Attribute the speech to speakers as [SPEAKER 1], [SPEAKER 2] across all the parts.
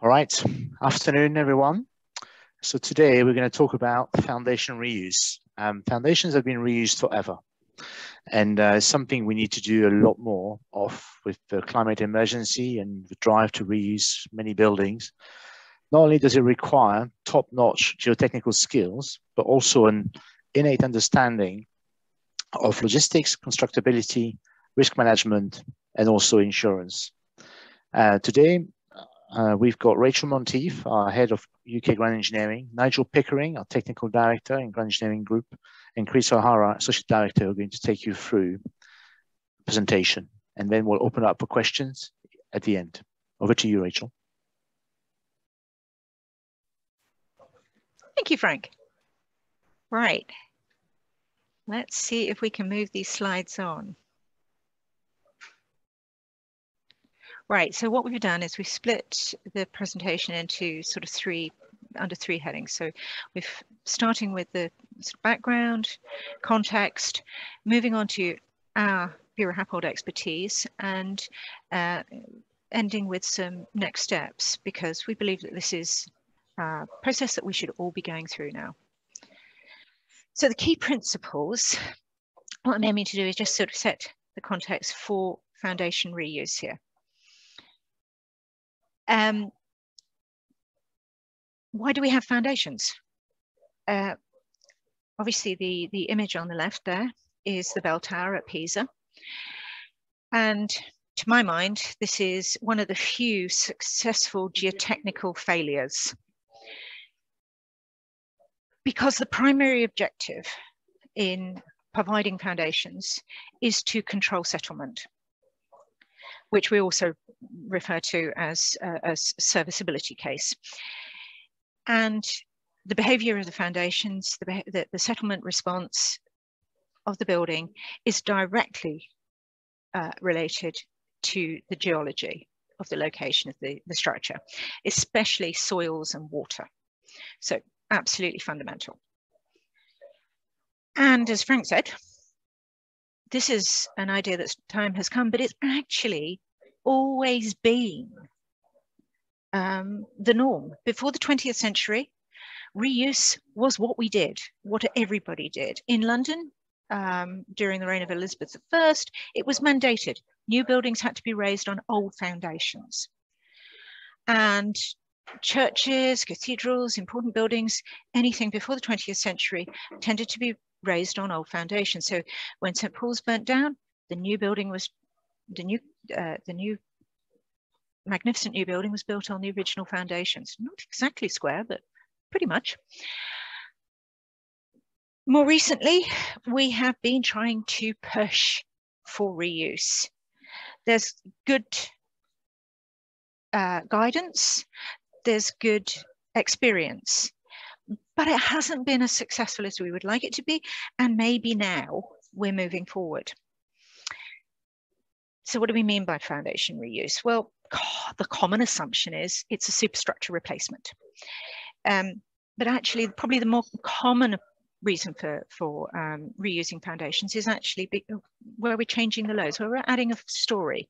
[SPEAKER 1] All right, afternoon everyone. So today we're going to talk about foundation reuse. Um, foundations have been reused forever and uh, something we need to do a lot more of with the climate emergency and the drive to reuse many buildings. Not only does it require top-notch geotechnical skills, but also an innate understanding of logistics, constructability, risk management, and also insurance. Uh, today, uh, we've got Rachel Monteith, our head of UK Ground Engineering, Nigel Pickering, our technical director in Ground Engineering Group, and Chris O'Hara, associate director, are going to take you through the presentation. And then we'll open up for questions at the end. Over to you, Rachel.
[SPEAKER 2] Thank you, Frank. Right. Let's see if we can move these slides on. Right, so what we've done is we've split the presentation into sort of three, under three headings. So we're starting with the background, context, moving on to our Buro Happold expertise and uh, ending with some next steps because we believe that this is a process that we should all be going through now. So the key principles, what I'm aiming to do is just sort of set the context for foundation reuse here. Um, why do we have foundations? Uh, obviously, the, the image on the left there is the bell tower at Pisa. And to my mind, this is one of the few successful geotechnical failures. Because the primary objective in providing foundations is to control settlement which we also refer to as a serviceability case. And the behavior of the foundations, the, the, the settlement response of the building is directly uh, related to the geology of the location of the, the structure, especially soils and water. So absolutely fundamental. And as Frank said, this is an idea that time has come, but it's actually always been um, the norm. Before the 20th century, reuse was what we did, what everybody did. In London, um, during the reign of Elizabeth I, it was mandated. New buildings had to be raised on old foundations. And churches, cathedrals, important buildings, anything before the 20th century tended to be raised on old foundations. So when St. Paul's burnt down, the new building was, the new, uh, the new magnificent new building was built on the original foundations. Not exactly square, but pretty much. More recently, we have been trying to push for reuse. There's good uh, guidance, there's good experience but it hasn't been as successful as we would like it to be. And maybe now we're moving forward. So what do we mean by foundation reuse? Well, the common assumption is it's a superstructure replacement. Um, but actually, probably the more common reason for, for um, reusing foundations is actually be, where we're changing the loads, where we're adding a story,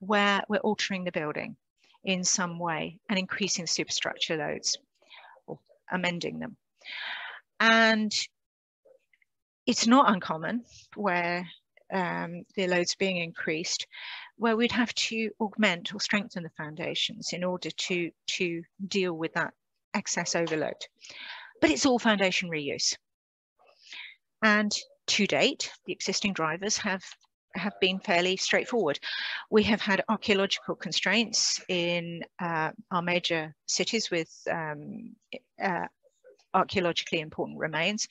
[SPEAKER 2] where we're altering the building in some way and increasing the superstructure loads or amending them. And it's not uncommon where um, the loads being increased, where we'd have to augment or strengthen the foundations in order to, to deal with that excess overload. But it's all foundation reuse. And to date, the existing drivers have have been fairly straightforward. We have had archaeological constraints in uh, our major cities with um, uh, archaeologically important remains.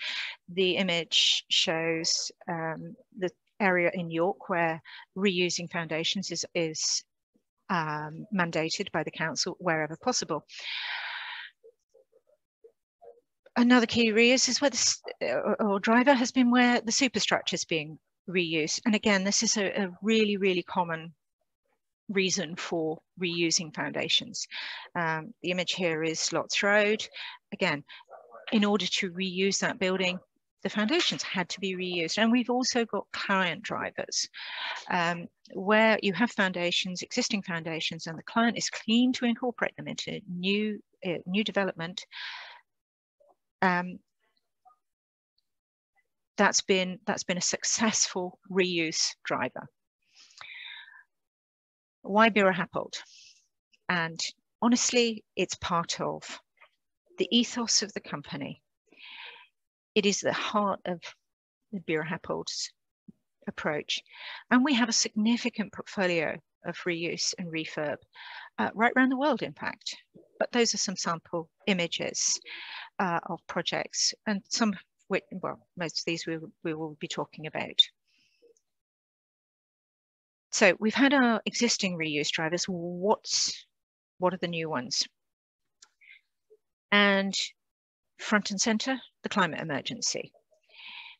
[SPEAKER 2] The image shows um, the area in York where reusing foundations is, is um, mandated by the council wherever possible. Another key reuse is where the or driver has been where the superstructure is being reused. And again, this is a, a really, really common reason for reusing foundations. Um, the image here is Lots Road. Again, in order to reuse that building, the foundations had to be reused. And we've also got client drivers um, where you have foundations, existing foundations, and the client is keen to incorporate them into new, uh, new development. Um, that's been, that's been a successful reuse driver. Why Buro Happold? And honestly, it's part of the ethos of the company. It is the heart of the Happold's approach. And we have a significant portfolio of reuse and refurb uh, right around the world, in fact. But those are some sample images uh, of projects and some, which, well, most of these we, we will be talking about. So we've had our existing reuse drivers. What's, what are the new ones? And front and center, the climate emergency.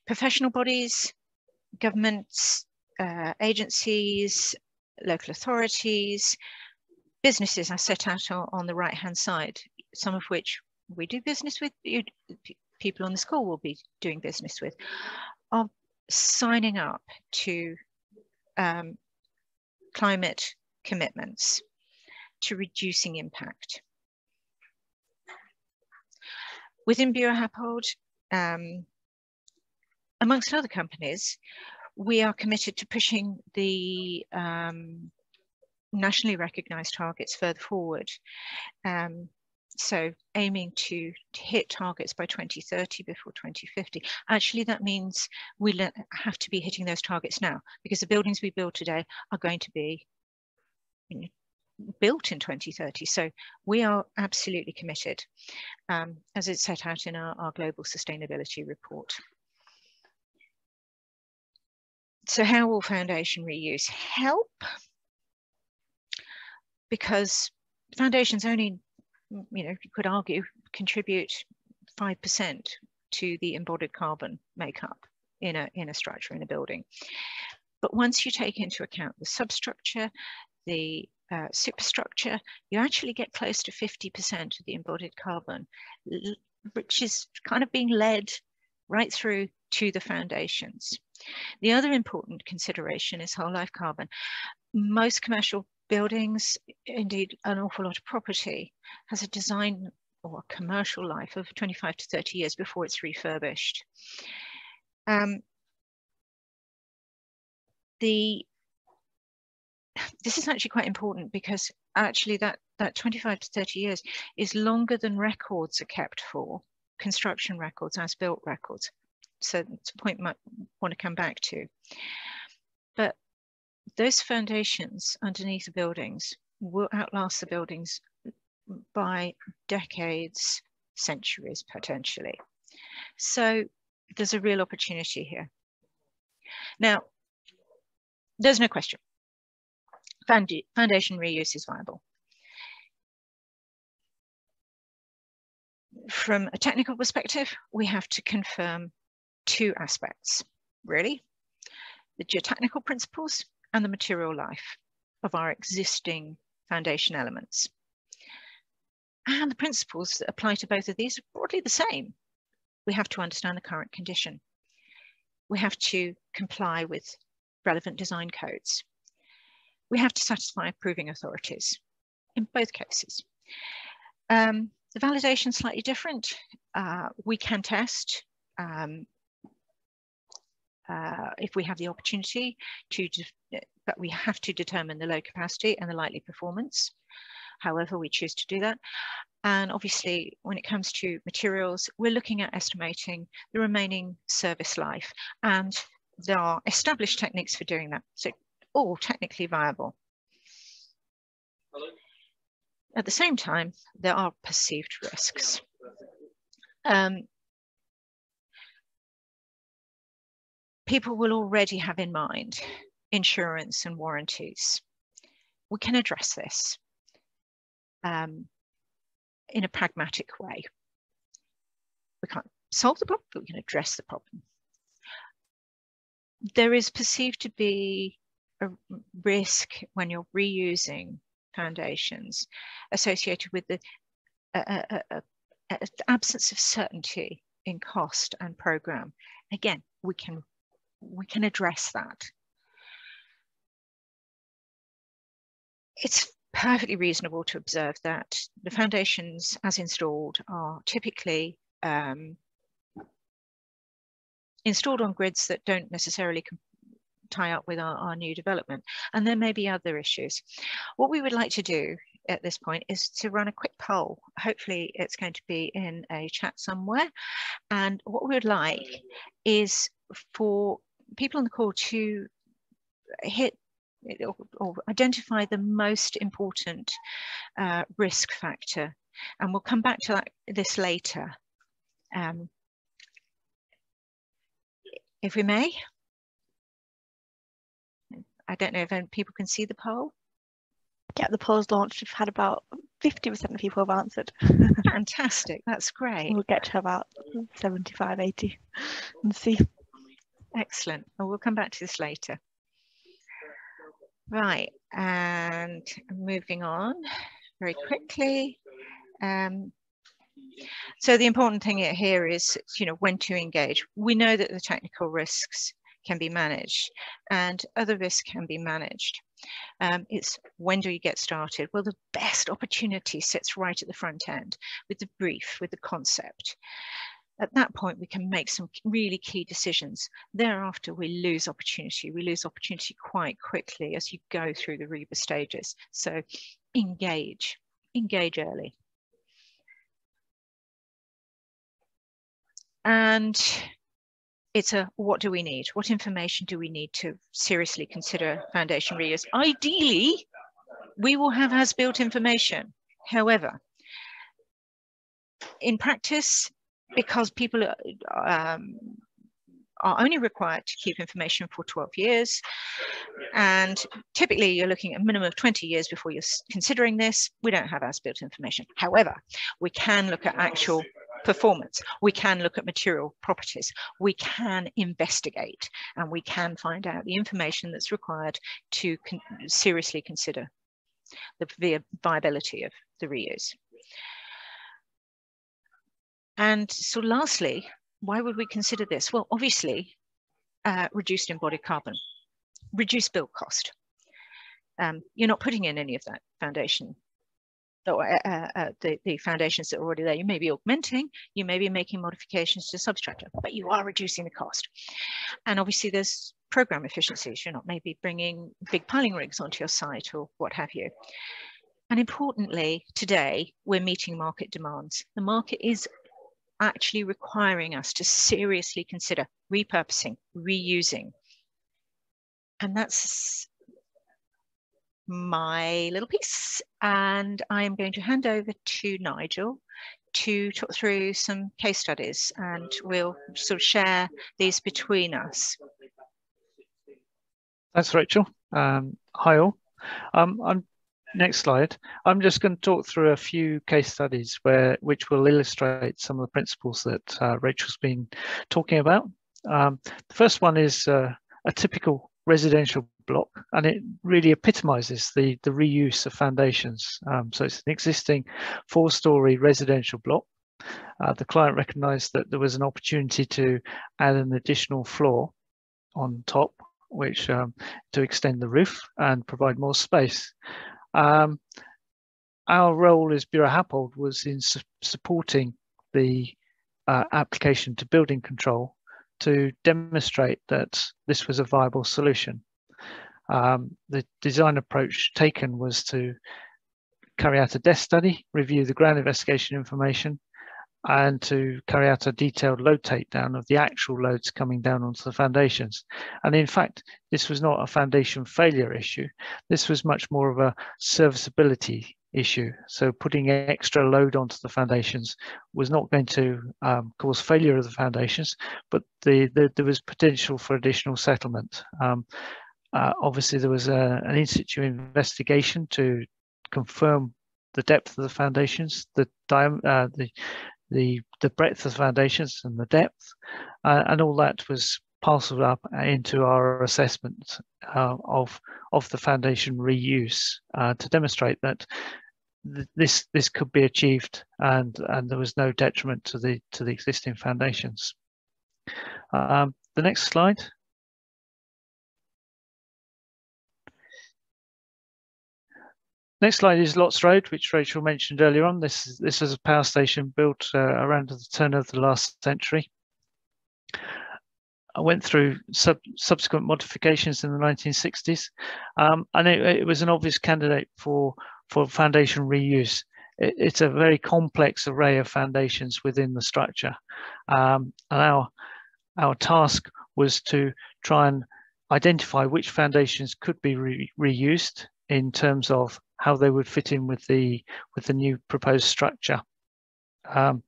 [SPEAKER 2] Professional bodies, governments, uh, agencies, local authorities, businesses are set out on the right hand side, some of which we do business with, people on the school will be doing business with, are signing up to um, climate commitments, to reducing impact. Within Buro Happold, um, amongst other companies, we are committed to pushing the um, nationally recognized targets further forward. Um, so aiming to, hit targets by 2030 before 2050. Actually, that means we have to be hitting those targets now because the buildings we build today are going to be built in 2030. So we are absolutely committed, um, as it's set out in our, our global sustainability report. So how will foundation reuse help? Because foundations only, you know, you could argue, contribute 5% to the embodied carbon makeup in a, in a structure, in a building. But once you take into account the substructure, the uh, superstructure, you actually get close to 50% of the embodied carbon, which is kind of being led right through to the foundations. The other important consideration is whole life carbon. Most commercial buildings, indeed an awful lot of property, has a design or commercial life of 25 to 30 years before it's refurbished. Um, the this is actually quite important because actually that, that 25 to 30 years is longer than records are kept for, construction records, as built records. So it's a point I might want to come back to. But those foundations underneath the buildings will outlast the buildings by decades, centuries potentially. So there's a real opportunity here. Now, there's no question foundation reuse is viable. From a technical perspective, we have to confirm two aspects, really. The geotechnical principles and the material life of our existing foundation elements. And the principles that apply to both of these are broadly the same. We have to understand the current condition. We have to comply with relevant design codes we have to satisfy approving authorities in both cases. Um, the validation is slightly different. Uh, we can test um, uh, if we have the opportunity to, but we have to determine the load capacity and the likely performance, however we choose to do that. And obviously, when it comes to materials, we're looking at estimating the remaining service life. And there are established techniques for doing that. So all technically viable. At the same time, there are perceived risks. Um, people will already have in mind insurance and warranties. We can address this um, in a pragmatic way. We can't solve the problem, but we can address the problem. there is perceived to be a risk when you're reusing foundations associated with the absence of certainty in cost and program. Again, we can we can address that. It's perfectly reasonable to observe that the foundations as installed are typically um, installed on grids that don't necessarily tie up with our, our new development. And there may be other issues. What we would like to do at this point is to run a quick poll. Hopefully it's going to be in a chat somewhere. And what we would like is for people on the call to hit or, or identify the most important uh, risk factor. And we'll come back to that, this later. Um, if we may. I don't know if people can see the poll.
[SPEAKER 3] Yeah, the poll's launched. We've had about 50% of people have answered.
[SPEAKER 2] Fantastic, that's great.
[SPEAKER 3] We'll get to about 75, 80 and see.
[SPEAKER 2] Excellent. Well, we'll come back to this later. Right, and moving on very quickly. Um, so the important thing here is, you know, when to engage. We know that the technical risks can be managed and other risks can be managed. Um, it's when do you get started? Well, the best opportunity sits right at the front end with the brief, with the concept. At that point, we can make some really key decisions. Thereafter, we lose opportunity. We lose opportunity quite quickly as you go through the RIBA stages. So engage, engage early. And it's a what do we need? What information do we need to seriously consider foundation reuse? Ideally, we will have as built information. However, in practice, because people um, are only required to keep information for 12 years. And typically you're looking at a minimum of 20 years before you're considering this. We don't have as-built information. However, we can look at actual performance. We can look at material properties. We can investigate and we can find out the information that's required to con seriously consider the viability of the reuse. And so lastly, why would we consider this? Well, obviously, uh, reduced embodied carbon, reduced build cost. Um, you're not putting in any of that foundation or uh, uh, uh, the, the foundations that are already there. You may be augmenting, you may be making modifications to substructure, but you are reducing the cost. And obviously there's program efficiencies. You're not maybe bringing big piling rigs onto your site or what have you. And importantly, today we're meeting market demands. The market is actually requiring us to seriously consider repurposing, reusing. And that's my little piece. And I'm going to hand over to Nigel to talk through some case studies and we'll sort of share these between us.
[SPEAKER 4] Thanks, Rachel. Um, hi all. Um, I'm Next slide. I'm just going to talk through a few case studies where which will illustrate some of the principles that uh, Rachel's been talking about. Um, the first one is uh, a typical residential block, and it really epitomizes the, the reuse of foundations. Um, so it's an existing four-story residential block. Uh, the client recognized that there was an opportunity to add an additional floor on top, which um, to extend the roof and provide more space. Um, our role as Buro Happold was in su supporting the uh, application to building control to demonstrate that this was a viable solution. Um, the design approach taken was to carry out a desk study, review the ground investigation information, and to carry out a detailed load takedown of the actual loads coming down onto the foundations. And in fact, this was not a foundation failure issue. This was much more of a serviceability issue. So putting extra load onto the foundations was not going to um, cause failure of the foundations, but the, the, there was potential for additional settlement. Um, uh, obviously, there was a, an in-situ investigation to confirm the depth of the foundations, the, uh, the the the breadth of foundations and the depth, uh, and all that was parceled up into our assessment uh, of of the foundation reuse uh, to demonstrate that th this this could be achieved and and there was no detriment to the to the existing foundations. Um, the next slide. Next slide is Lots Road, which Rachel mentioned earlier on. This is, this is a power station built uh, around the turn of the last century. I went through sub, subsequent modifications in the 1960s, um, and it, it, was an obvious candidate for, for foundation reuse. It, it's a very complex array of foundations within the structure. Um, and our, our task was to try and identify which foundations could be re reused in terms of how they would fit in with the with the new proposed structure. Um,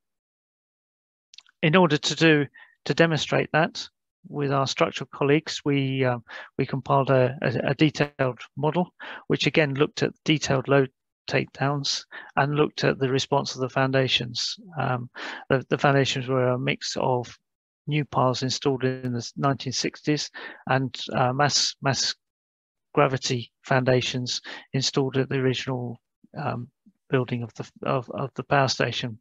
[SPEAKER 4] in order to do to demonstrate that with our structural colleagues, we uh, we compiled a, a, a, detailed model, which again looked at detailed load takedowns and looked at the response of the foundations. Um, the, the foundations were a mix of new piles installed in the 1960s and uh, mass mass gravity foundations installed at the original um, building of the of, of the power station.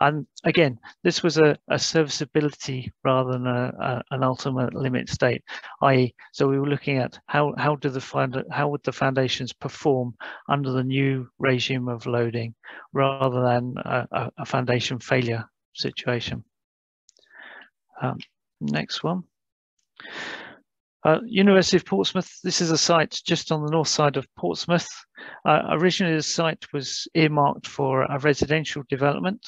[SPEAKER 4] And again, this was a, a serviceability rather than a, a, an ultimate limit state, i.e., so we were looking at how how do the find how would the foundations perform under the new regime of loading, rather than a, a foundation failure situation. Um, next one. Uh, University of Portsmouth, this is a site just on the north side of Portsmouth. Uh, originally, the site was earmarked for a residential development.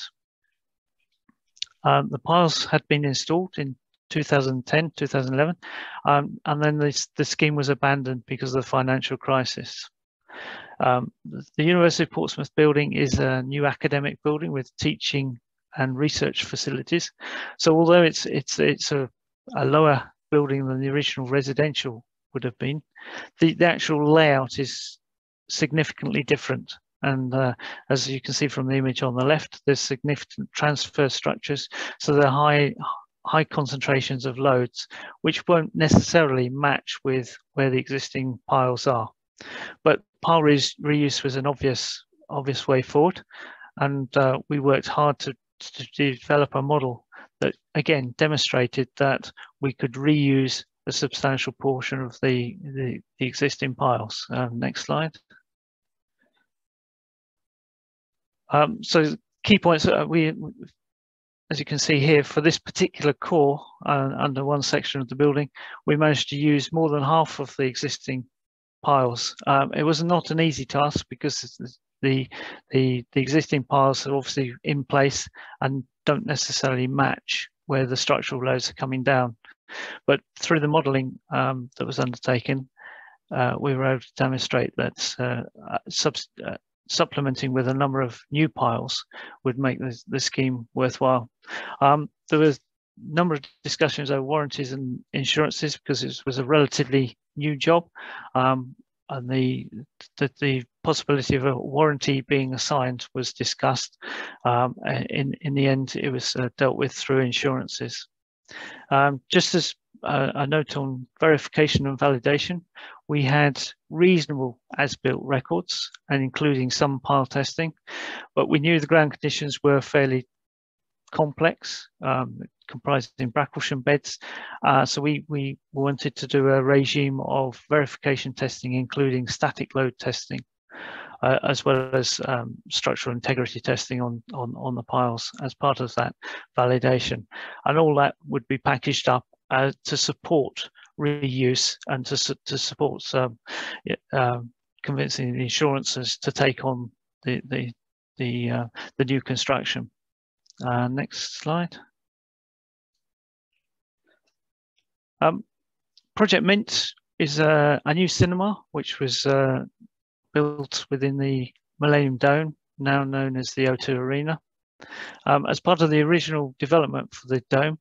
[SPEAKER 4] Um, the piles had been installed in 2010, 2011, um, and then this, the scheme was abandoned because of the financial crisis. Um, the University of Portsmouth building is a new academic building with teaching and research facilities. So although it's it's it's a, a lower building than the original residential would have been. The, the actual layout is significantly different. And uh, as you can see from the image on the left, there's significant transfer structures. So there are high, high concentrations of loads, which won't necessarily match with where the existing piles are. But pile re reuse was an obvious, obvious way forward. And uh, we worked hard to, to develop a model that again demonstrated that we could reuse a substantial portion of the, the, the existing piles. Um, next slide. Um, so key points uh, we, as you can see here, for this particular core uh, under one section of the building, we managed to use more than half of the existing piles. Um, it was not an easy task because the, the, the existing piles are obviously in place and don't necessarily match where the structural loads are coming down. But through the modelling um, that was undertaken, uh, we were able to demonstrate that uh, uh, supplementing with a number of new piles would make the, the scheme worthwhile. Um, there was a number of discussions over warranties and insurances because it was a relatively new job. Um, and the, the, the possibility of a warranty being assigned was discussed. Um, in in the end, it was uh, dealt with through insurances. Um, just as a note on verification and validation, we had reasonable as-built records and including some pile testing, but we knew the ground conditions were fairly complex, um, comprising Bracklesham beds. Uh, so we, we wanted to do a regime of verification testing, including static load testing, uh, as well as um, structural integrity testing on, on, on the piles as part of that validation. And all that would be packaged up uh, to support reuse and to, to support um, uh, convincing the insurances to take on the, the, the, uh, the new construction. Uh, next slide. Um, Project Mint is a, a, new cinema which was uh, built within the Millennium Dome, now known as the O2 Arena. Um, as part of the original development for the dome,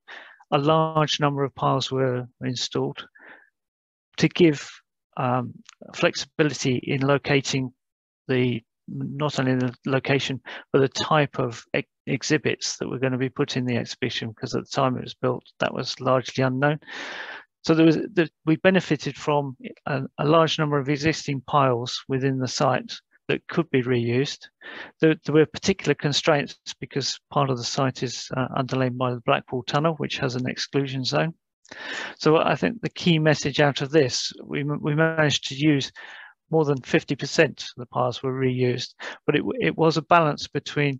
[SPEAKER 4] a large number of piles were installed to give um, flexibility in locating the not only the location but the type of exhibits that were going to be put in the exhibition because at the time it was built, that was largely unknown. So there was the, we benefited from a, a, large number of existing piles within the site that could be reused. There, there were particular constraints because part of the site is uh, underlain by the Blackwall Tunnel, which has an exclusion zone. So I think the key message out of this, we, we managed to use more than 50% of the piles were reused, but it, it was a balance between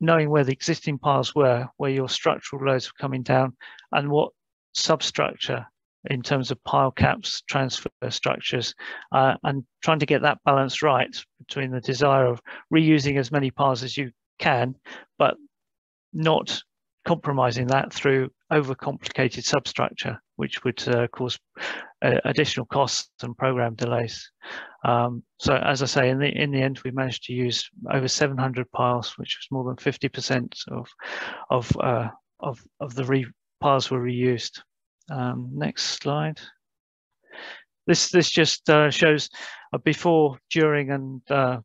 [SPEAKER 4] knowing where the existing piles were, where your structural loads were coming down, and what substructure in terms of pile caps, transfer structures, uh, and trying to get that balance right between the desire of reusing as many piles as you can, but not compromising that through overcomplicated substructure, which would uh, cause uh, additional costs and program delays. Um, so as I say, in the in the end, we managed to use over 700 piles, which was more than 50% of of uh, of of the re piles were reused. Um, next slide. This this just uh, shows a before, during, and uh,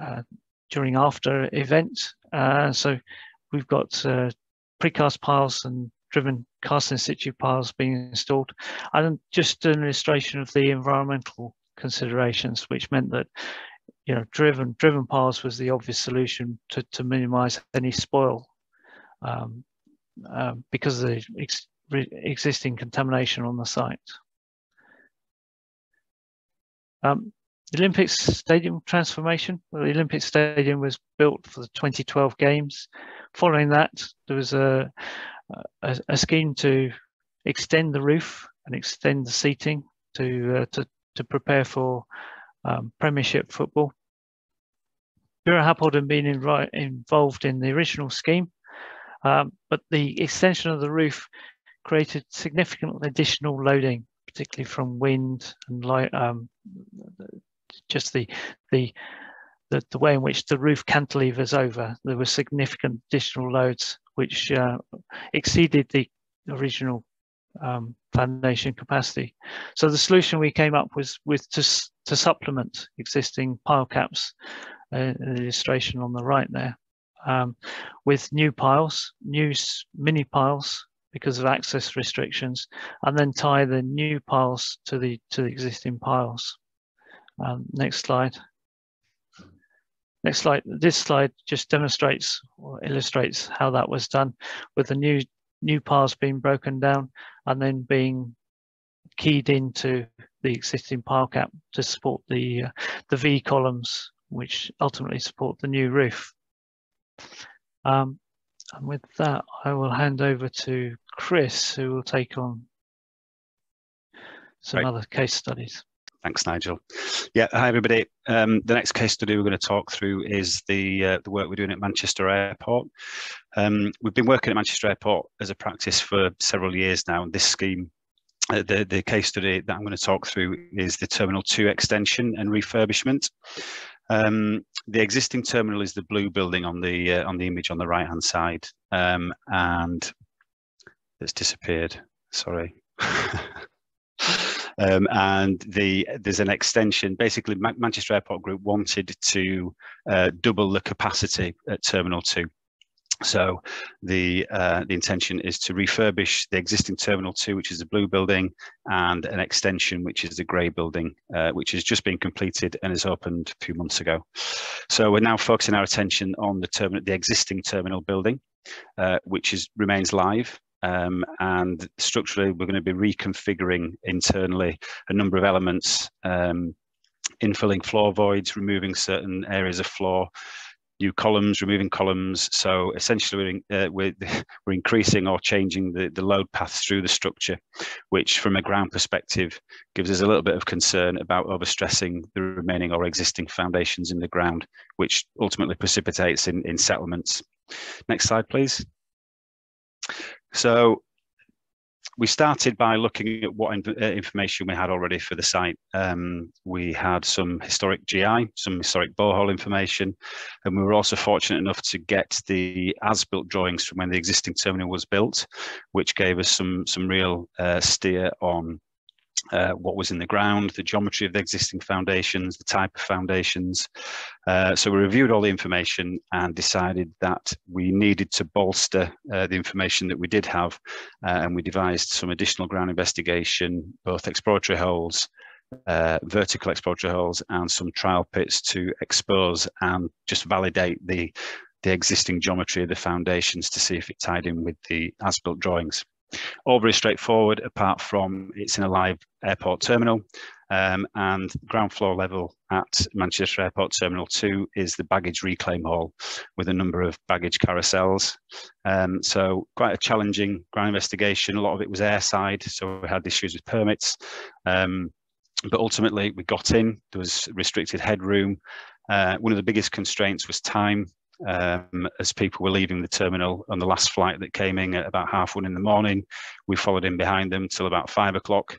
[SPEAKER 4] uh, during after event. So we've got precast piles and driven cast in situ piles being installed, and just an illustration of the environmental considerations, which meant that you know driven driven piles was the obvious solution to to minimise any spoil um, uh, because of the ex existing contamination on the site. Um, the Olympics Stadium transformation. Well, the Olympic Stadium was built for the 2012 Games. Following that, there was a, a, a scheme to extend the roof and extend the seating to uh, to, to prepare for um, Premiership football. Buro Happold had been in, involved in the original scheme, um, but the extension of the roof created significant additional loading, particularly from wind and light, um, just the, the the the way in which the roof cantilevers over. There were significant additional loads which uh, exceeded the original um, foundation capacity. So the solution we came up with was to, to supplement existing pile caps, uh, illustration on the right there, um, with new piles, new mini piles because of access restrictions, and then tie the new piles to the to the existing piles. Um, next slide. Next slide. This slide just demonstrates or illustrates how that was done with the new new piles being broken down and then being keyed into the existing pile cap to support the uh, the V columns, which ultimately support the new roof. Um, and with that, I will hand over to Chris, who will take on some right. other case studies.
[SPEAKER 5] Thanks, Nigel. Yeah, hi everybody. Um, the next case study we're going to talk through is the uh, the work we're doing at Manchester Airport. Um, we've been working at Manchester Airport as a practice for several years now, and this scheme, uh, the the case study that I'm going to talk through is the Terminal Two extension and refurbishment. Um, the existing terminal is the blue building on the uh, on the image on the right hand side, um, and it's disappeared. Sorry. um, and the there's an extension. Basically, Ma Manchester Airport Group wanted to uh, double the capacity at Terminal Two. So the uh, the intention is to refurbish the existing Terminal 2, which is the blue building, and an extension, which is the grey building, uh, which has just been completed and is opened a few months ago. So we're now focusing our attention on the terminal, the existing terminal building, uh, which is remains live. Um, and structurally, we're going to be reconfiguring internally a number of elements, um, infilling floor voids, removing certain areas of floor, new columns, removing columns. So essentially, we're, uh, we're, we're, increasing or changing the, the load paths through the structure, which from a ground perspective gives us a little bit of concern about overstressing the remaining or existing foundations in the ground, which ultimately precipitates in, in settlements. Next slide, please. So we started by looking at what uh, information we had already for the site. Um, we had some historic GI, some historic borehole information, and we were also fortunate enough to get the as-built drawings from when the existing terminal was built, which gave us some some real uh, steer on uh, what was in the ground, the geometry of the existing foundations, the type of foundations. Uh, so we reviewed all the information and decided that we needed to bolster uh, the information that we did have, uh, and we devised some additional ground investigation, both exploratory holes, uh, vertical exploratory holes, and some trial pits to expose and just validate the the existing geometry of the foundations to see if it tied in with the as-built drawings all very straightforward apart from it's in a live airport terminal um, and ground floor level at Manchester Airport Terminal 2 is the baggage reclaim hall with a number of baggage carousels. Um, so quite a challenging ground investigation. A lot of it was airside, so we had issues with permits. Um, but ultimately we got in, there was restricted headroom. Uh, one of the biggest constraints was time um, as people were leaving the terminal on the last flight that came in at about half one in the morning. We followed in behind them till about five o'clock,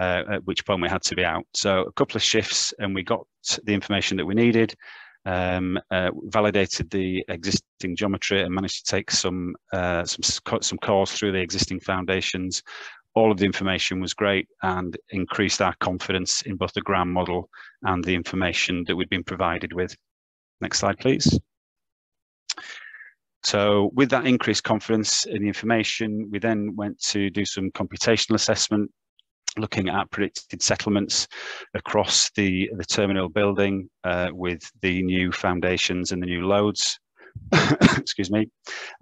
[SPEAKER 5] uh, at which point we had to be out. So a couple of shifts and we got the information that we needed. Um, uh, validated the existing geometry and managed to take some uh, some some cores through the existing foundations. All of the information was great and increased our confidence in both the ground model and the information that we'd been provided with. Next slide, please. So with that increased confidence in the information, we then went to do some computational assessment, looking at predicted settlements across the, the terminal building uh, with the new foundations and the new loads. excuse me.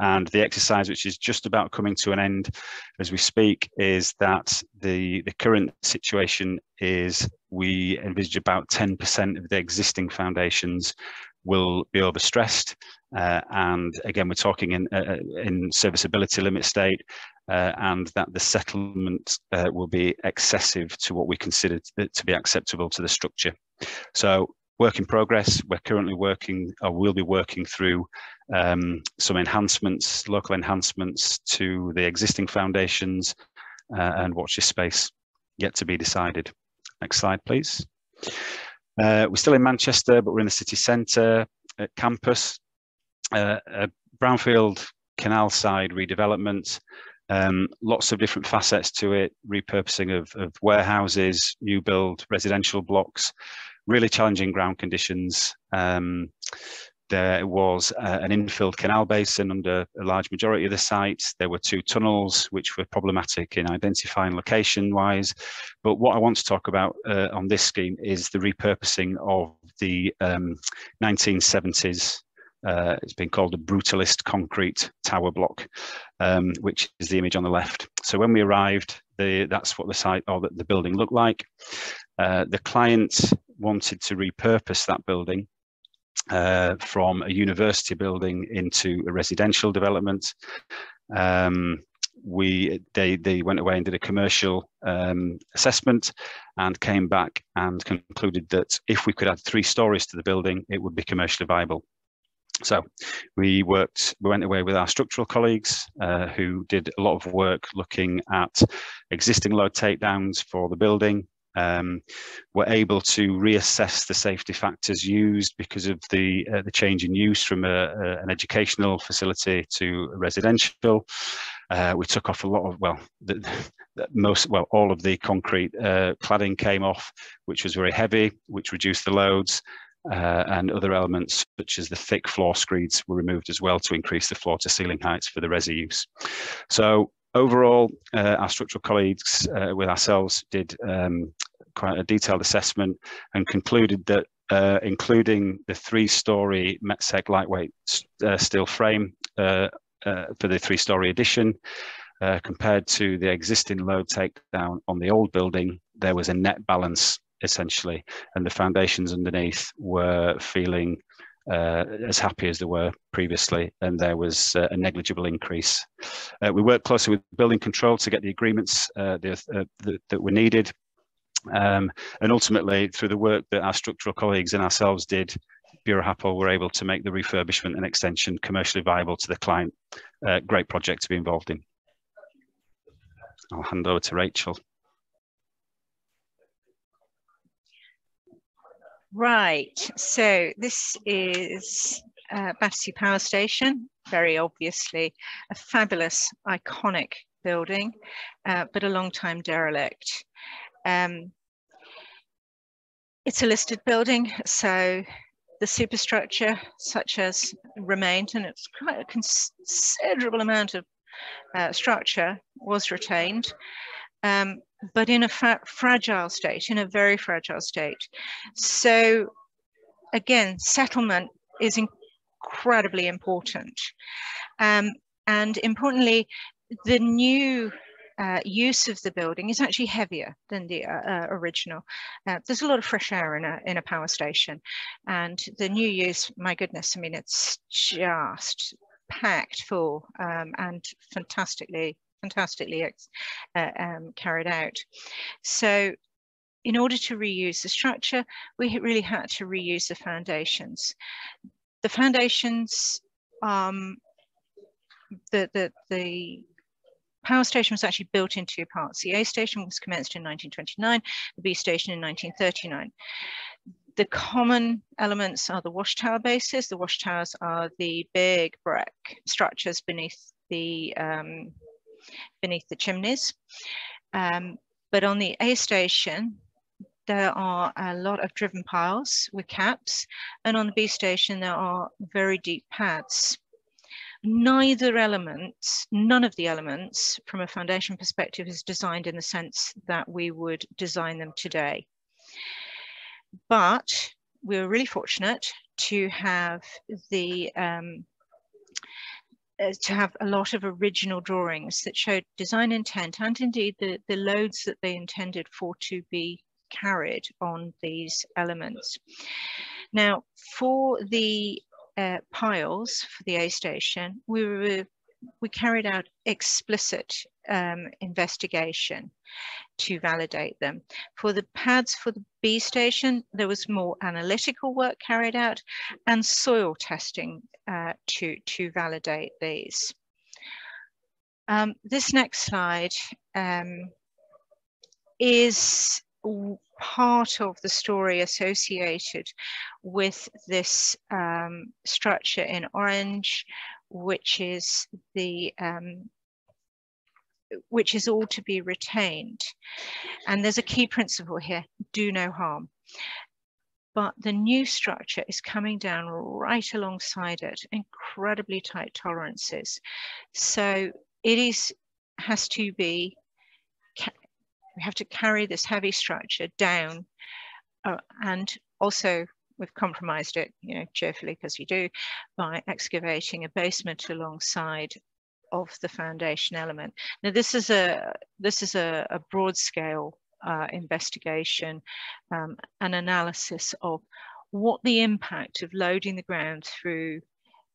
[SPEAKER 5] And the exercise, which is just about coming to an end as we speak, is that the, the current situation is we envisage about 10% of the existing foundations will be overstressed. Uh, and again, we're talking in, uh, uh, in serviceability limit state, uh, and that the settlement uh, will be excessive to what we consider to be acceptable to the structure. So work in progress, we're currently working, or will be working through um, some enhancements, local enhancements to the existing foundations uh, and watch this space yet to be decided. Next slide, please. Uh, we're still in Manchester, but we're in the city centre campus. Uh, brownfield canal side redevelopment, um, lots of different facets to it, repurposing of, of warehouses, new build residential blocks, really challenging ground conditions. Um, there was uh, an infilled canal basin under a large majority of the site. There were two tunnels, which were problematic in identifying location-wise. But what I want to talk about uh, on this scheme is the repurposing of the um, 1970s uh, it's been called a brutalist concrete tower block, um, which is the image on the left. So when we arrived, the, that's what the site or the, the building looked like. Uh, the client wanted to repurpose that building uh, from a university building into a residential development. Um, we they they went away and did a commercial um, assessment and came back and concluded that if we could add three stories to the building, it would be commercially viable. So we worked, we went away with our structural colleagues uh, who did a lot of work looking at existing load takedowns for the building, um, were able to reassess the safety factors used because of the uh, the change in use from a, a, an educational facility to residential. Uh, we took off a lot of well, the, the most well all of the concrete uh, cladding came off, which was very heavy, which reduced the loads. Uh, and other elements such as the thick floor screeds were removed as well to increase the floor to ceiling heights for the resi use. So overall, uh, our structural colleagues uh, with ourselves did um, quite a detailed assessment and concluded that uh, including the three-story Metsec lightweight uh, steel frame uh, uh, for the three-story addition, compared to the existing load takedown on the old building, there was a net balance essentially, and the foundations underneath were feeling uh, as happy as they were previously, and there was uh, a negligible increase. Uh, we worked closely with building control to get the agreements uh, the, uh, the, that were needed, um, and ultimately, through the work that our structural colleagues and ourselves did, Buro Happold were able to make the refurbishment and extension commercially viable to the client. Uh, great project to be involved in. I'll hand over to Rachel.
[SPEAKER 2] Right, so this is uh, Battersea Power Station, very obviously a fabulous, iconic building, uh, but a long time derelict. Um, it's a listed building, so the superstructure, such as remained, and it's quite a considerable amount of uh, structure was retained, um, but in a fragile state, in a very fragile state. So again, settlement is incredibly important. Um, and importantly, the new uh, use of the building is actually heavier than the uh, uh, original. Uh, there's a lot of fresh air in a, in a power station and the new use, my goodness, I mean, it's just packed full um, and fantastically, fantastically uh, um, carried out. So in order to reuse the structure, we really had to reuse the foundations. The foundations, um, the, the, the power station was actually built in two parts. The A station was commenced in 1929, the B station in 1939. The common elements are the watchtower bases. The watchtowers are the big brick structures beneath the um, beneath the chimneys. Um, but on the A station, there are a lot of driven piles with caps, and on the B station, there are very deep pads neither element, none of the elements from a foundation perspective is designed in the sense that we would design them today. But we were really fortunate to have the um, to have a lot of original drawings that showed design intent and indeed the, the loads that they intended for to be carried on these elements. Now, for the uh, piles for the A station, we were we carried out explicit um, investigation to validate them. For the pads for the B station, there was more analytical work carried out and soil testing uh, to, to validate these. Um, this next slide um, is part of the story associated with this um, structure in orange, which is the um, which is all to be retained. And there's a key principle here, do no harm. But the new structure is coming down right alongside it, incredibly tight tolerances. So it is has to be we have to carry this heavy structure down uh, and also we've compromised it, you know, cheerfully because you do, by excavating a basement alongside of the foundation element. Now this is a this is a, a broad scale uh, investigation, um, an analysis of what the impact of loading the ground through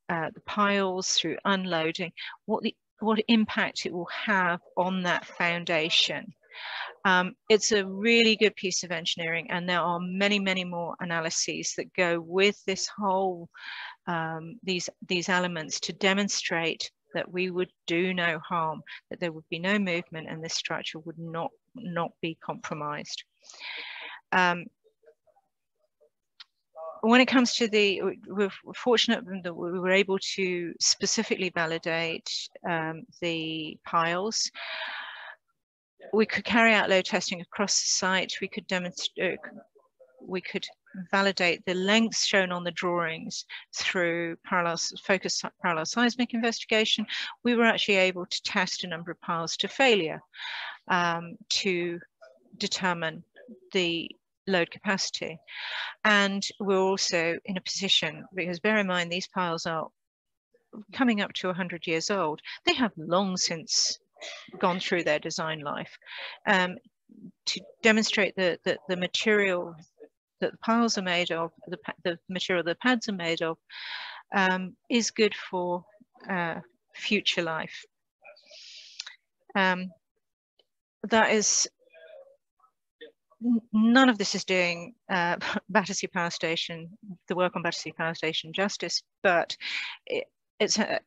[SPEAKER 2] uh, the piles, through unloading, what the what impact it will have on that foundation. Um, it's a really good piece of engineering and there are many, many more analyses that go with this whole, um, these, these elements to demonstrate that we would do no harm, that there would be no movement and this structure would not, not be compromised. Um, when it comes to the, we're fortunate that we were able to specifically validate um, the piles we could carry out load testing across the site. We could demonstrate, uh, we could validate the lengths shown on the drawings through parallel focused parallel seismic investigation. We were actually able to test a number of piles to failure um, to determine the load capacity. And we're also in a position, because bear in mind, these piles are coming up to 100 years old. They have long since gone through their design life um, to demonstrate that the, the material that the piles are made of, the, the material the pads are made of, um, is good for uh, future life. Um, that is, none of this is doing uh, Battersea Power Station, the work on Battersea Power Station justice, but it, it's a,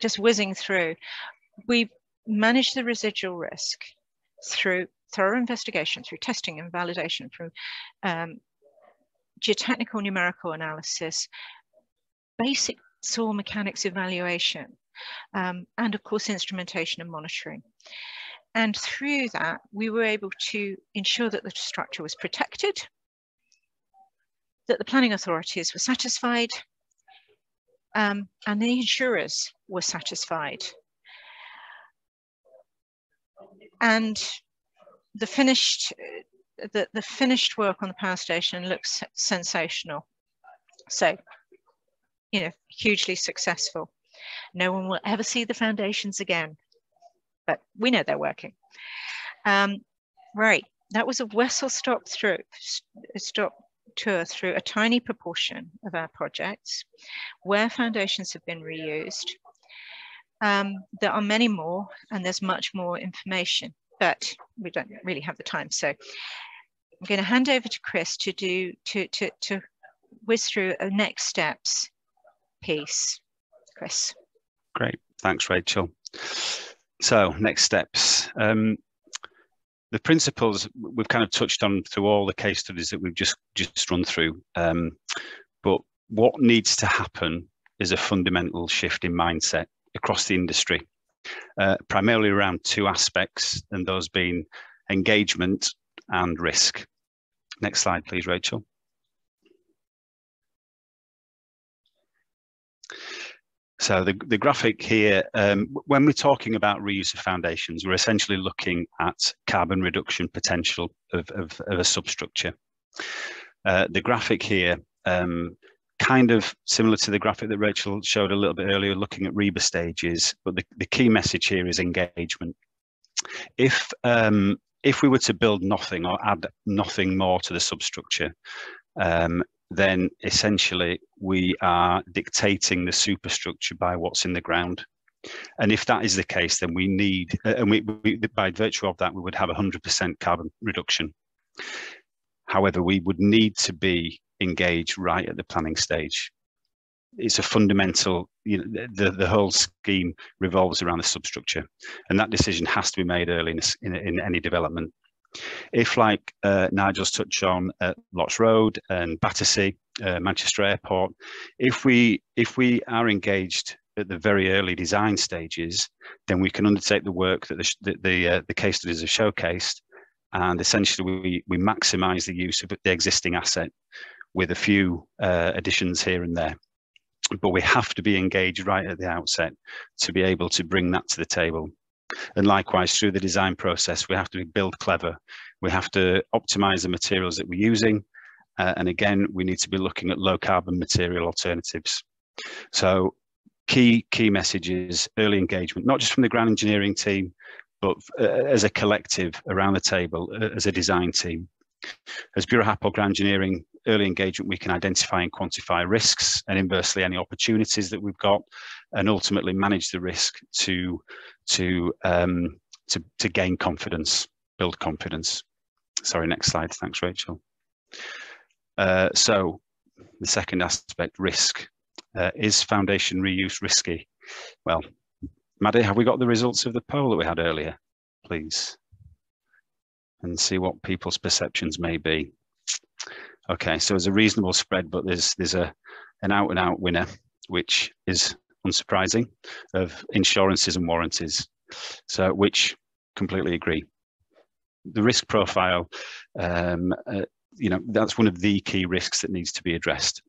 [SPEAKER 2] just whizzing through, we manage the residual risk through thorough investigation, through testing and validation, through um, geotechnical numerical analysis, basic soil mechanics evaluation, um, and of course instrumentation and monitoring. and through that, we were able to ensure that the structure was protected, that the planning authorities were satisfied, um, and the insurers were satisfied. And the finished, the, the finished work on the power station looks sensational. So, you know, hugely successful. No one will ever see the foundations again, but we know they're working. Um, right, that was a whistle stop through stop tour through a tiny proportion of our projects where foundations have been reused. Um, there are many more and there's much more information, but we don't really have the time. So I'm going to hand over to Chris to do to to to whiz through a next steps piece. Chris.
[SPEAKER 5] Great, thanks, Rachel. So next steps. Um, the principles we've kind of touched on through all the case studies that we've just just run through. Um, but what needs to happen is a fundamental shift in mindset across the industry, uh, primarily around two aspects, and those being engagement and risk. Next slide, please, Rachel. So the, the graphic here, um, when we're talking about reuse of foundations, we're essentially looking at carbon reduction potential of, of, of a substructure. Uh, the graphic here, um, kind of similar to the graphic that Rachel showed a little bit earlier, looking at RIBA stages, but the, the key message here is engagement. If, um, if we were to build nothing or add nothing more to the substructure, um, then essentially we are dictating the superstructure by what's in the ground. And if that is the case, then we need, uh, and we, we, by virtue of that, we would have 100% carbon reduction. However, we would need to be engaged right at the planning stage. It's a fundamental, you know, the, the whole scheme revolves around the substructure. And that decision has to be made early in, in, in any development. If, like uh, Nigel's touched on at Lots Road and Battersea, uh, Manchester Airport, if we if we are engaged at the very early design stages, then we can undertake the work that the the, the, uh, the case studies have showcased, and essentially we we maximise the use of the existing asset with a few uh, additions here and there. But we have to be engaged right at the outset to be able to bring that to the table. And likewise, through the design process, we have to be build clever. We have to optimize the materials that we're using. Uh, and again, we need to be looking at low carbon material alternatives. So key, key messages, early engagement, not just from the ground engineering team, but uh, as a collective around the table, uh, as a design team. As Buro Happold Ground Engineering, early engagement, we can identify and quantify risks and inversely any opportunities that we've got and ultimately manage the risk to, to, um, to, to gain confidence, build confidence. Sorry, next slide. Thanks, Rachel. Uh, so the second aspect, risk. Uh, is foundation reuse risky? Well, Maddie, have we got the results of the poll that we had earlier, please? And see what people's perceptions may be. Okay, so there's a reasonable spread, but there's there's a an out and out winner, which is unsurprising, of insurances and warranties. So, which completely agree. The risk profile, um, uh, you know, that's one of the key risks that needs to be addressed.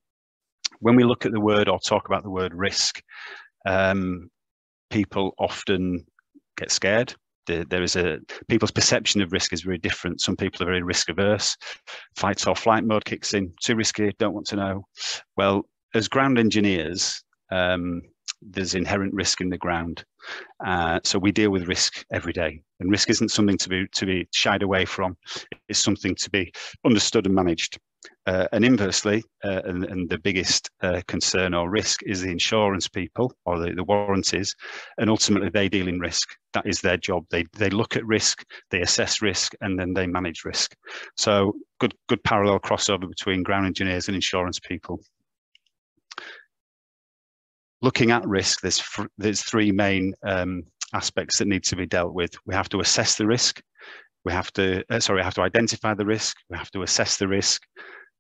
[SPEAKER 5] When we look at the word or talk about the word risk, um, people often get scared. There, is a people's perception of risk is very different. Some people are very risk averse. Fight or flight mode kicks in. Too risky. Don't want to know. Well, as ground engineers, um, there's inherent risk in the ground. Uh, so we deal with risk every day, and risk isn't something to be to be shied away from. It's something to be understood and managed. Uh, and inversely, uh, and, and, the biggest uh, concern or risk is the insurance people or the, the warranties, and ultimately they deal in risk. That is their job. They they look at risk, they assess risk, and then they manage risk. So good good parallel crossover between ground engineers and insurance people looking at risk, there's there's three main um, aspects that need to be dealt with. We have to assess the risk. We have to uh, sorry, have to identify the risk. We have to assess the risk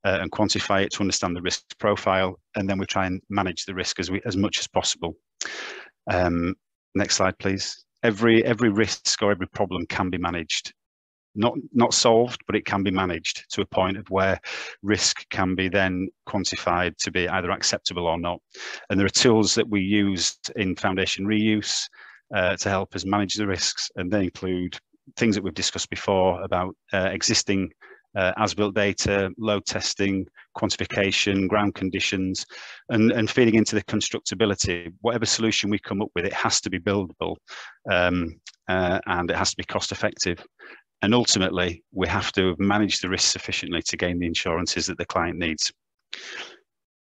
[SPEAKER 5] uh, and quantify it to understand the risk profile, and then we try and manage the risk as we as much as possible. Um, next slide, please. every every risk or every problem can be managed not not solved but it can be managed to a point of where risk can be then quantified to be either acceptable or not and there are tools that we use in foundation reuse uh, to help us manage the risks and they include things that we've discussed before about uh, existing uh, as-built data, load testing, quantification, ground conditions, and, and feeding into the constructability. Whatever solution we come up with, it has to be buildable um, uh, and it has to be cost effective. And ultimately, we have to manage the risk sufficiently to gain the insurances that the client needs.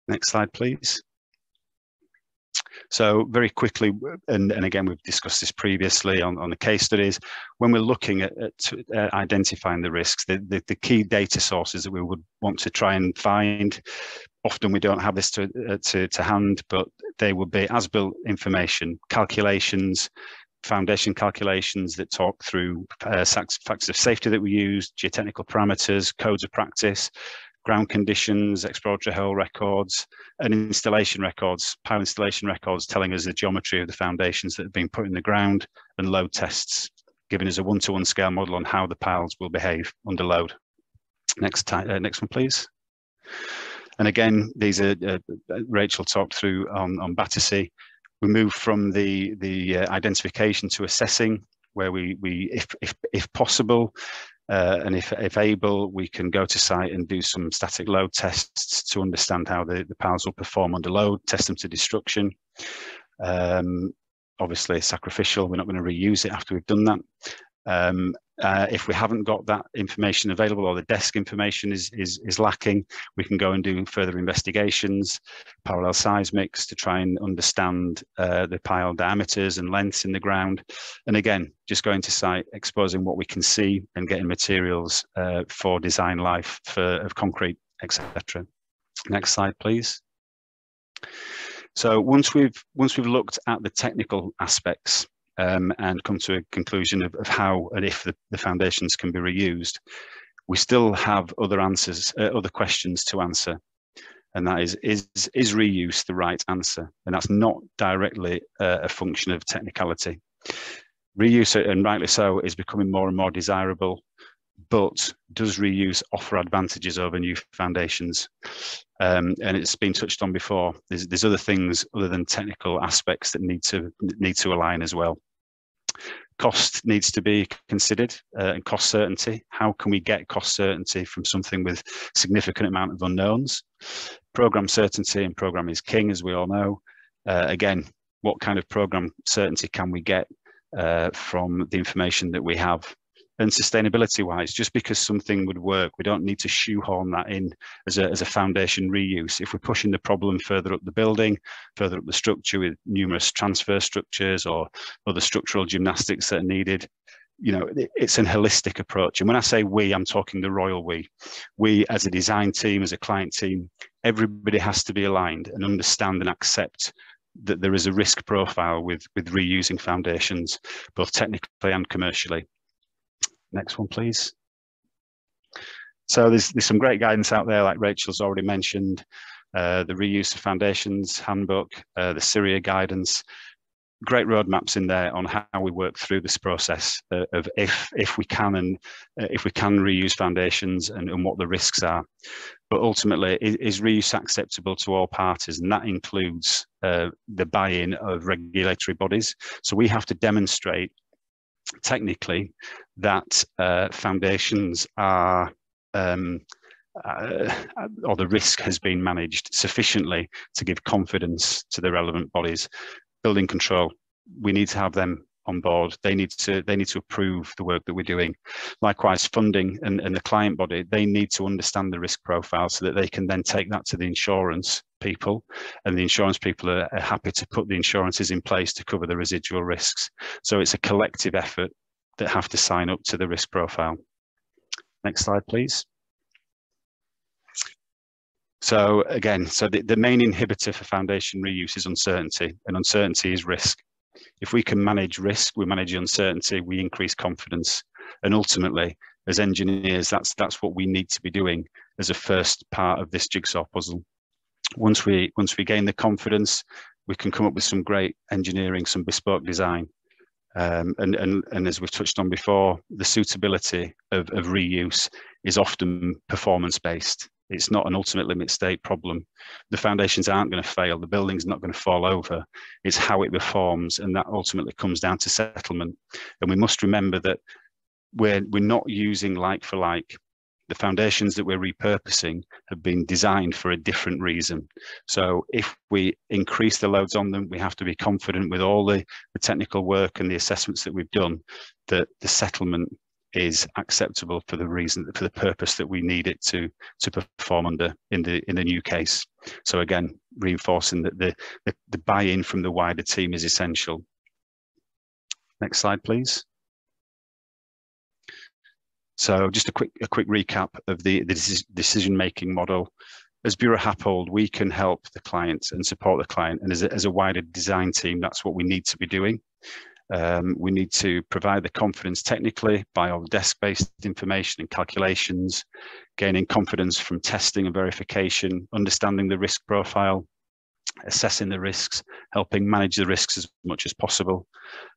[SPEAKER 5] Next slide, please. So very quickly, and, and again, we've discussed this previously on, on the case studies, when we're looking at, at identifying the risks, the, the, the, key data sources that we would want to try and find, often we don't have this to, uh, to, to hand, but they would be as-built information, calculations, foundation calculations that talk through uh, factors of safety that we use, geotechnical parameters, codes of practice, ground conditions, exploratory hole records, and installation records, pile installation records telling us the geometry of the foundations that have been put in the ground, and load tests, giving us a one-to-one -one scale model on how the piles will behave under load. Next, uh, next one, please. And again, these are uh, Rachel talked through on, on Battersea. We move from the the uh, identification to assessing, where we we if if if possible uh, and if, if able, we can go to site and do some static load tests to understand how the, the piles will perform under load, test them to destruction. Um, obviously sacrificial, we're not going to reuse it after we've done that. Um, uh, if we haven't got that information available or the desk information is, is, is lacking, we can go and do further investigations, parallel seismics to try and understand uh, the pile diameters and lengths in the ground. And again, just going to site, exposing what we can see and getting materials uh, for design life for, of concrete, etc. Next slide, please. So once we've once we've looked at the technical aspects um, and come to a conclusion of, of how and if the, the, foundations can be reused, we still have other answers, uh, other questions to answer. And that is, is, is reuse the right answer? And that's not directly uh, a function of technicality. Reuse, and rightly so, is becoming more and more desirable, but does reuse offer advantages over new foundations? Um, and it's been touched on before. There's, there's other things other than technical aspects that need to need to align as well. Cost needs to be considered uh, and cost certainty. How can we get cost certainty from something with significant amount of unknowns? Program certainty and program is king, as we all know. Uh, again, what kind of program certainty can we get uh, from the information that we have and sustainability wise just because something would work we don't need to shoehorn that in as a, as a foundation reuse. If we're pushing the problem further up the building further up the structure with numerous transfer structures or other structural gymnastics that are needed you know it's an holistic approach. And when i say we i'm talking the royal we. We as a design team as a client team everybody has to be aligned and understand and accept that there is a risk profile with with reusing foundations both technically and commercially Next one, please. So there's, there's some great guidance out there, like Rachel's already mentioned, uh, the reuse of foundations handbook, uh, the CIRIA guidance, great roadmaps in there on how we work through this process uh, of if if we can and uh, if we can reuse foundations and, and what the risks are. But ultimately, is, is reuse acceptable to all parties? And that includes uh, the buy-in of regulatory bodies. So we have to demonstrate technically that uh, foundations are um, uh, or the risk has been managed sufficiently to give confidence to the relevant bodies. Building control, we need to have them on board. They need to they need to approve the work that we're doing. Likewise, funding and, and the client body, they need to understand the risk profile so that they can then take that to the insurance people and the insurance people are, are happy to put the insurances in place to cover the residual risks. So it's a collective effort that have to sign up to the risk profile. Next slide, please. So again, so the, the main inhibitor for foundation reuse is uncertainty and uncertainty is risk. If we can manage risk, we manage uncertainty, we increase confidence. And ultimately, as engineers, that's, that's what we need to be doing as a first part of this jigsaw puzzle. Once we, once we gain the confidence, we can come up with some great engineering, some bespoke design. Um, and, and, and as we've touched on before, the suitability of, of reuse is often performance based. It's not an ultimate limit state problem. The foundations aren't going to fail. The building's not going to fall over. It's how it performs, and that ultimately comes down to settlement. And we must remember that we're we're not using like for like. The foundations that we're repurposing have been designed for a different reason. So if we increase the loads on them, we have to be confident with all the, the technical work and the assessments that we've done that the settlement is acceptable for the reason for the purpose that we need it to to perform under in the in the new case. So again reinforcing that the the, the buy-in from the wider team is essential. Next slide please so just a quick a quick recap of the the decision making model as Buro Happold, we can help the client and support the client. And as a, as a wider design team, that's what we need to be doing. Um, we need to provide the confidence technically by all the desk-based information and calculations, gaining confidence from testing and verification, understanding the risk profile, assessing the risks, helping manage the risks as much as possible,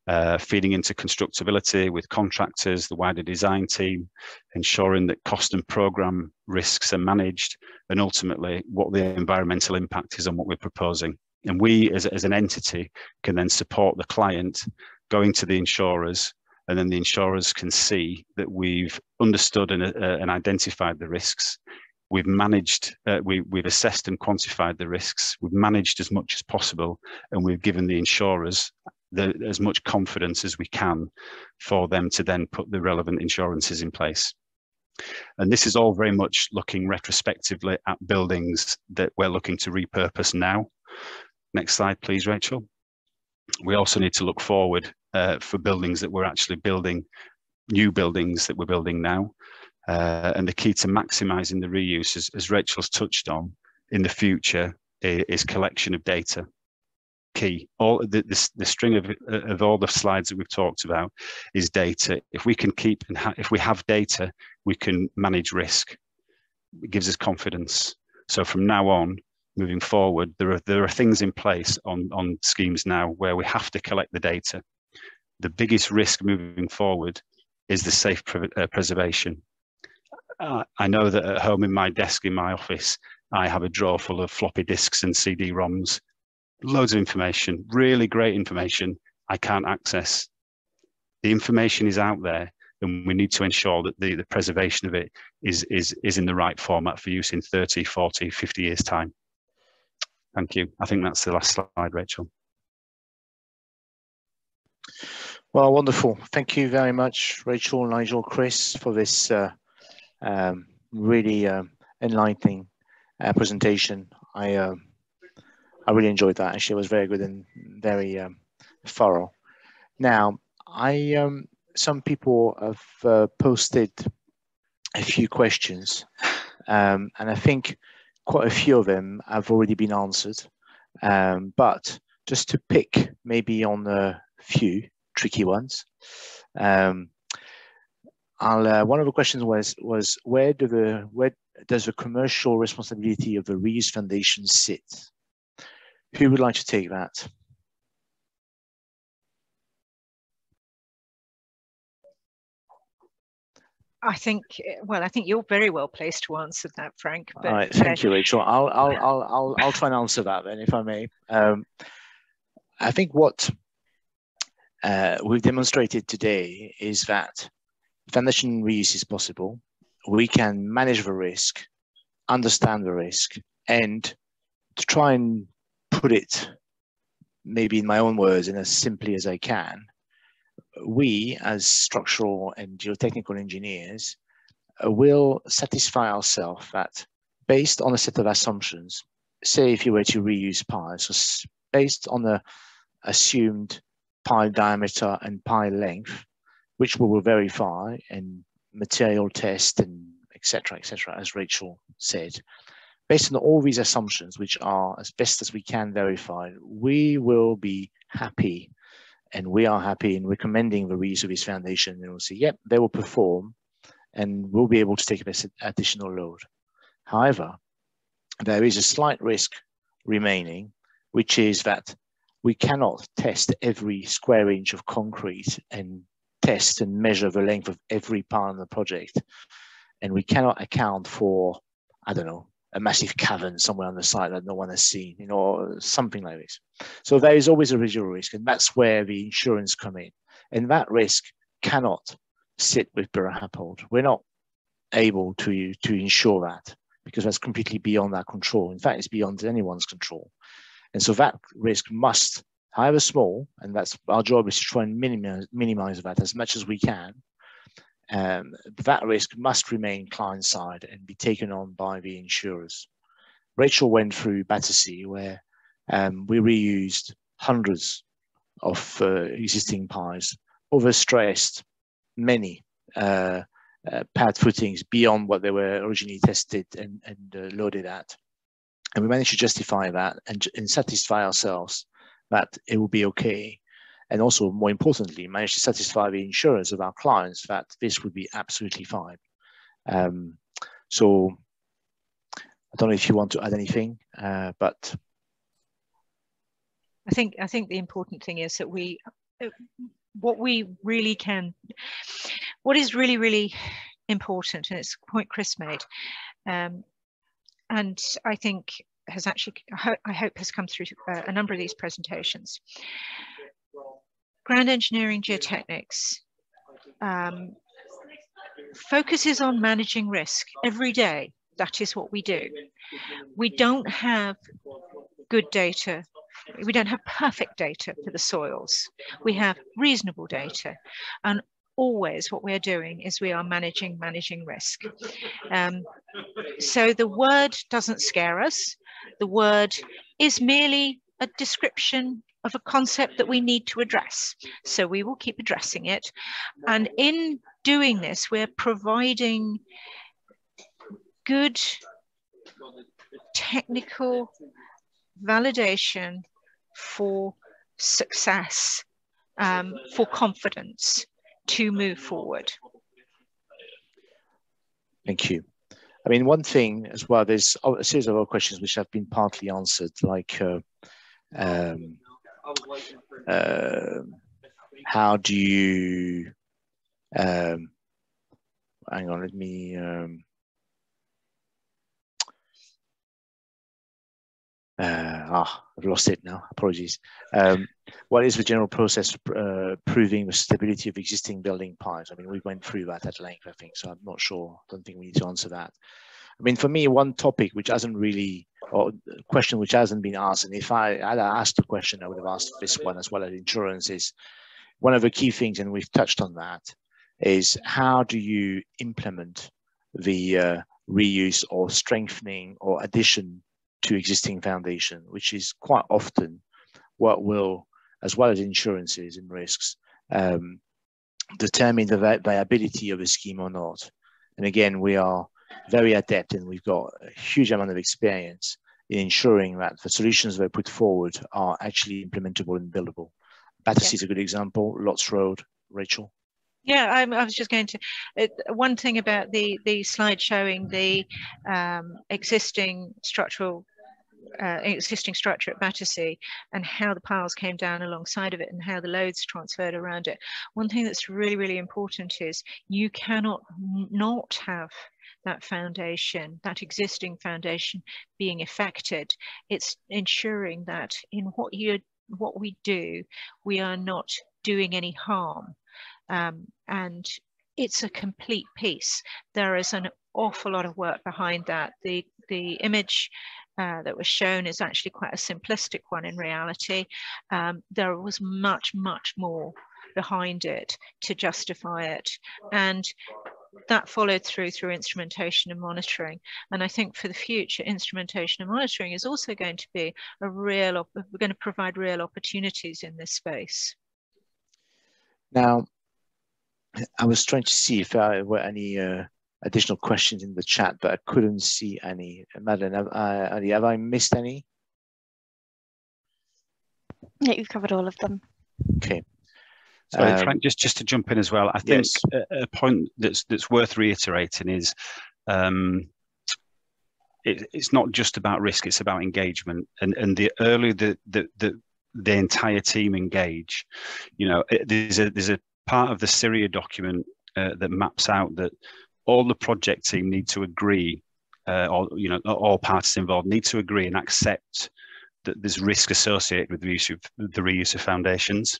[SPEAKER 5] uh, feeding into constructability with contractors, the wider design team, ensuring that cost and program risks are managed, and ultimately what the environmental impact is on what we're proposing. And we as, as an entity can then support the client going to the insurers, and then the insurers can see that we've understood and, uh, and identified the risks. We've managed, uh, we, we've assessed and quantified the risks. We've managed as much as possible, and we've given the insurers the, as much confidence as we can for them to then put the relevant insurances in place. And this is all very much looking retrospectively at buildings that we're looking to repurpose now. Next slide, please, Rachel. We also need to look forward uh, for buildings that we're actually building, new buildings that we're building now. Uh, and the key to maximizing the reuse, as, as Rachel's touched on, in the future is, is collection of data. Key. All the, the, the string of, of all the slides that we've talked about is data. If we can keep and if we have data, we can manage risk. It gives us confidence. So from now on, moving forward, there are there are things in place on on schemes now where we have to collect the data the biggest risk moving forward is the safe pre uh, preservation. Uh, I know that at home in my desk in my office, I have a drawer full of floppy disks and CD-ROMs, loads of information, really great information I can't access. The information is out there and we need to ensure that the, the preservation of it is, is, is in the right format for use in 30, 40, 50 years time. Thank you. I think that's the last slide, Rachel.
[SPEAKER 1] Well, wonderful. Thank you very much, Rachel, Nigel, Chris, for this uh, um, really um, enlightening uh, presentation. I uh, I really enjoyed that. Actually, it was very good and very um, thorough. Now, I um, some people have uh, posted a few questions, and I think quite a few of them have already been answered. But just to pick maybe on a few tricky ones. Um, uh, one of the questions was was where do the where does the commercial responsibility of the Reuse Foundation sit? Who would like to take that?
[SPEAKER 2] I think, well, I think you're very well placed to answer that, Frank.
[SPEAKER 1] But, All right, thank uh, you, Rachel. I'll, I'll, I'll, I'll, I'll try and answer that then, if I may. Um, I think what uh, we've demonstrated today is that foundation reuse is possible. We can manage the risk, understand the risk, and to try and put it maybe in my own words and as simply as I can, we as structural and geotechnical engineers will satisfy ourselves that based on a set of assumptions, say if you were to reuse piles, so based on the assumed pile diameter and pile length, which we will verify and material test and etc. etc. as Rachel said. Based on all these assumptions, which are as best as we can verify, we will be happy and we are happy in recommending the reuse of this foundation and we'll say, yep, they will perform and we'll be able to take this additional load. However, there is a slight risk remaining, which is that we cannot test every square inch of concrete and test and measure the length of every part of the project. And we cannot account for, I don't know, a massive cavern somewhere on the site that no one has seen, you know, something like this. So there is always a residual risk, and that's where the insurance come in. And that risk cannot sit with Buro Happold. We're not able to, to insure that because that's completely beyond our control. In fact, it's beyond anyone's control. And so that risk must, however small, and that's our job is to try and minimize, minimize that as much as we can. Um, that risk must remain client side and be taken on by the insurers. Rachel went through Battersea where um, we reused hundreds of uh, existing piles, overstressed many uh, uh, pad footings beyond what they were originally tested and, and uh, loaded at. And we managed to justify that and, and satisfy ourselves that it will be okay. And also, more importantly, manage to satisfy the insurance of our clients that this would be absolutely fine. Um, so I don't know if you want to add anything, uh, but
[SPEAKER 2] I think I think the important thing is that we uh, what we really can what is really really important and it's point chris made um, and i think has actually i hope has come through uh, a number of these presentations ground engineering geotechnics um, focuses on managing risk every day that is what we do we don't have good data we don't have perfect data for the soils. We have reasonable data. And always what we're doing is we are managing managing risk. Um, so the word doesn't scare us. The word is merely a description of a concept that we need to address. So we will keep addressing it. And in doing this, we're providing good technical validation for success, um, for confidence to move forward.
[SPEAKER 1] Thank you. I mean, one thing as well, there's a series of other questions which have been partly answered, like uh, um, uh, how do you, um, hang on, let me, um, uh, ah, I've lost it now. Apologies. Um, what is the general process uh, proving the stability of existing building piles? I mean, we went through that at length, I think, so I'm not sure. I don't think we need to answer that. I mean, for me, one topic which hasn't really, or question which hasn't been asked, and if I had asked the question, I would have asked this one as well as insurance is one of the key things, and we've touched on that, is how do you implement the uh, reuse or strengthening or addition to existing foundation, which is quite often what will, as well as insurances and risks, um, determine the vi viability of a scheme or not. And again, we are very adept and we've got a huge amount of experience in ensuring that the solutions that are put forward are actually implementable and buildable. Battersea yeah. is a good example, Lots Road, Rachel.
[SPEAKER 2] Yeah, I, I, was just going to. It, one thing about the the slide showing the um, existing structural uh, existing structure at Battersea and how the piles came down alongside of it and how the loads transferred around it. One thing that's really, really important is you cannot not have that foundation, that existing foundation being affected. It's ensuring that in what you what we do, we are not doing any harm. Um, and it's a complete piece. There is an awful lot of work behind that. The the image uh, that was shown is actually quite a simplistic one in reality. Um, there was much, much more behind it to justify it. And that followed through through instrumentation and monitoring. And I think for the future, instrumentation and monitoring is also going to be a real, we're going to provide real opportunities in this space.
[SPEAKER 1] Now, I was trying to see if there were any uh, additional questions in the chat, but I couldn't see any. Madeline, have I, have I missed any?
[SPEAKER 3] Yeah, you've covered all of them.
[SPEAKER 1] Okay.
[SPEAKER 5] Sorry, um, Frank, just, just to jump in as well, I think yes. a, a, point that's that's worth reiterating is um, it, it's not just about risk, it's about engagement. And and the earlier the, the, the the entire team engage. You know, it, there's a there's a part of the CIRIA document uh, that maps out that all the project team need to agree, uh, or you know, all parties involved need to agree and accept that there's risk associated with the use of the reuse of foundations.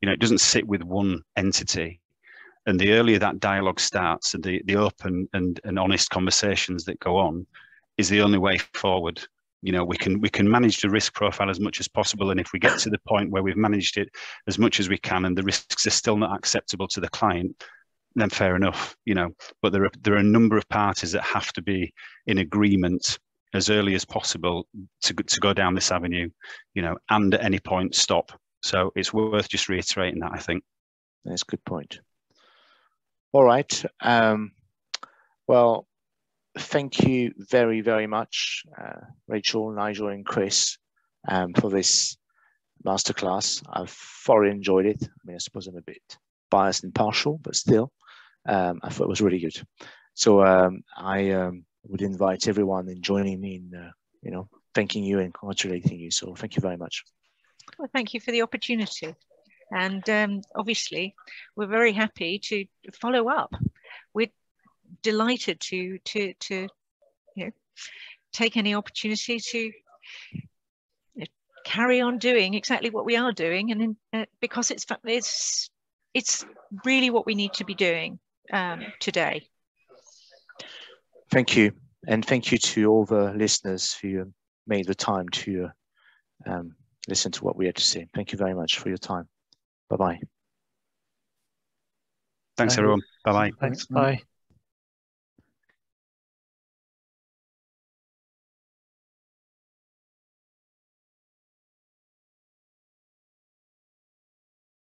[SPEAKER 5] You know, it doesn't sit with one entity. And the earlier that dialogue starts and the, the open and, and honest conversations that go on is the only way forward you know we can we can manage the risk profile as much as possible and if we get to the point where we've managed it as much as we can and the risks are still not acceptable to the client then fair enough you know. But there are there are a number of parties that have to be in agreement as early as possible to, to go down this avenue you know and at any point stop. So it's worth just reiterating that i think.
[SPEAKER 1] That's a good point. All right um, well thank you very, very much, uh, Rachel, Nigel, and Chris, um, for this masterclass. I've thoroughly enjoyed it. I mean, I suppose I'm a bit biased and partial, but still, um, I thought it was really good. So um, I um, would invite everyone in joining me in, uh, you know, thanking you and congratulating you. So thank you very much.
[SPEAKER 2] Well, thank you for the opportunity. And um, obviously, we're very happy to follow up. We're delighted to to to you know take any opportunity to carry on doing exactly what we are doing, and uh, because it's it's it's really what we need to be doing um, today.
[SPEAKER 1] Thank you, and thank you to all the listeners who made the time to um, listen to what we had to say. Thank you very much for your time. Bye bye.
[SPEAKER 5] Thanks, everyone. Bye bye.
[SPEAKER 4] Thanks. Bye.